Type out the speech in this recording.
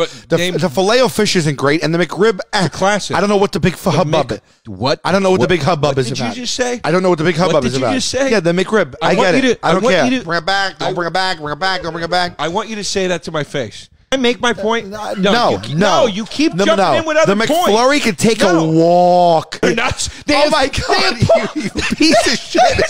But the, name- the filet o fish isn't great, and the McRib. Eh, classic. I don't know what the big f- hubbub. Mc- what? I don't know what, What- the big hubbub what is did you just say? I don't know what the big hubbub did is you about. just say? Yeah, the McRib. I I, get it. to- I don't I care. to- bring it back. Don't I- bring it back. Bring it back. Don't bring it back. I want you to say that to my face. I make my uh, point. No, no, you, no, no, you keep no, jumping no. in with other The points. McFlurry could take No. a walk. Oh they're nuts. They oh have- my they god, have- you, you piece of shit!